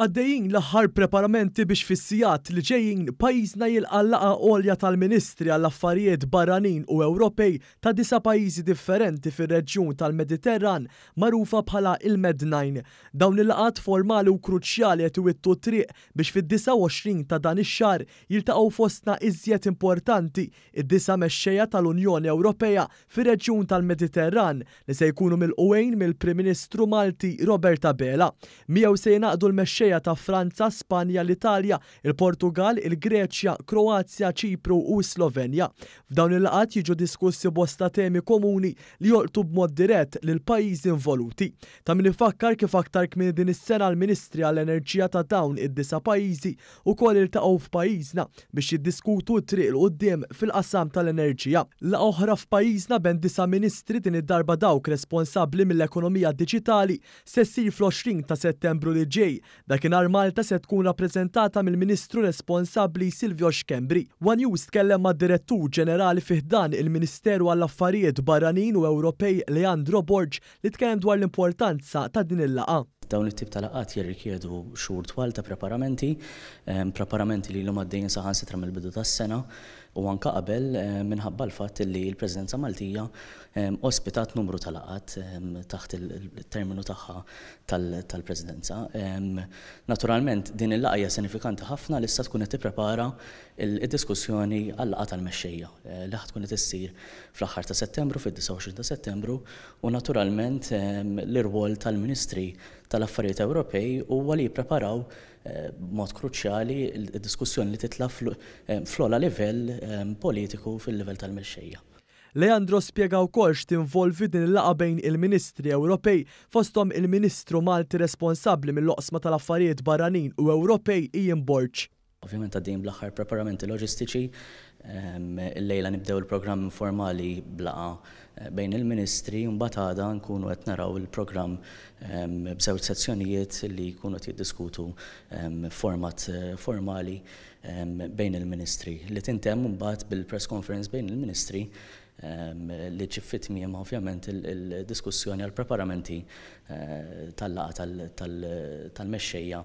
Għaddejjin l-aħħar preparamenti biex fis-sigħat li ġejjin pajjiżna jilqa' l-laqgħa għolja tal-Ministri għall-Affarijiet Barranin u Ewropej ta' disa' pajjiżi differenti fir-reġjun tal-Mediterran magħrufa bħala il-Med-9. Dawn il-laqgħat formali u kruċjali qed iwittu t-triq biex fid-29 ta' dan ix-xahar jiltaqgħu fostna iżjed importanti d-disa' mexxejja tal-Unjoni Ewropea fir-reġjun tal-Mediterran li se jkunu milqugħin mill-Prim Ministru Malti Robert Abela. Miegħu se jingħaqdu l-mexxejja ta' Franza, Spanja, l-Italja, il-Portugall, il-Greċja, Kroazja, Ċipru u s-Slovenja. F'dawn il-laqgħat jiġu diskussi bosta temi komuni li jolqtu b'mod dirett lill-pajjiżi involuti. Ta' min ifakkar kif aktar kmieni din is-sena l-Ministri għall-Enerġija ta' dawn id-disa' pajjiżi ukoll iltaqgħu f'pajjiżna biex jiddiskutu t-triq 'l quddiem fil-qasam tal-enerġija. Laqgħa oħra f'pajjiżna bejn disa' Ministri, din id-darba dawk responsabbli mill-ekonomija diġitali, se ssir fl-20 ta' Settembru li ġej. Dakinhar Malta se tkun rappreżentata mill-Ministru responsabbli Silvio Schembri. One News tkellem mad-Direttur Ġenerali fi ħdan il-Ministeru għall-Affarijiet Barranin u Ewropej Leandro Borg li tkellem dwar l-importanza ta' din il-laqgħa. Dawn it-tip ta' laqgħat jirrikjedu xhur twal ta' preparamenti, preparamenti li ilhom għaddejjin saħansitra mill-bidu tas-sena u anke qabel minħabba l-fatt li l-Presidenza Maltija ospitat numru ta' laqgħat taħt it-terminu tagħha tal-Presidenza. Naturalment, din il-laqgħa hija sinifikanti ħafna li issa tkun qed tipprepara id-diskussjoni għal-laqgħa tal-mexxejja li ħa tkun qed issir fl-aħħar ta' Settembru, fid-29 ta' Settembru, u naturalment l-irwol tal-Ministri tal-Affarijiet Ewropej huwa li jippreparaw b'mod kruċjali d-diskussjoni li titla' fl-ogħla livell politiku fil-livell tal-mexxejja. Leandro spjega wkoll x'tinvolvi din il-laqgħa bejn il-Ministri Ewropej, fosthom il-Ministru Malti responsabbli mill-oqsma tal-Affarijiet Barranin u Ewropej Ian Borg. Ovvjament għaddejjin bl-aħħar preparamenti loġistiċi. Illejla nibdew il-programm informali b'laqgħa bejn il-Ministri u mbagħad għada nkunu qed naraw il-programm b'żewġ sezzjonijiet li jkunu qed jiddiskutu f'format formali bejn il-Ministri li tintemm mbagħad bil-press conference bejn il-Ministri li ġieb fi tmiemha ovvjament id-diskussjoni għall-preparamenti tal-laqgħa tal-mexxejja.